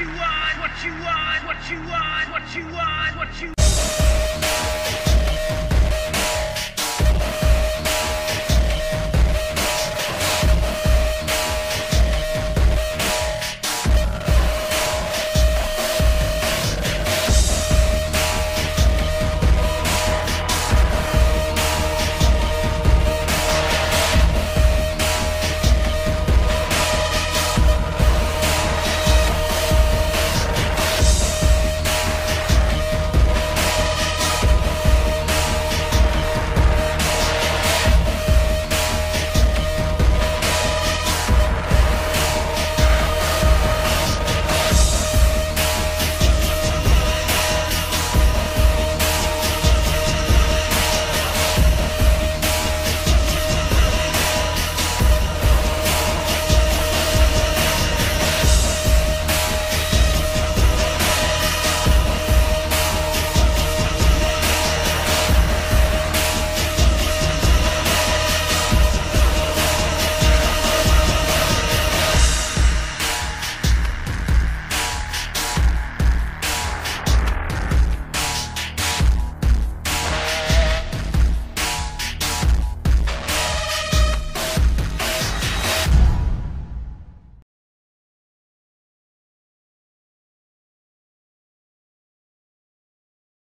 you want, what you want, what you want, what you want, what you want.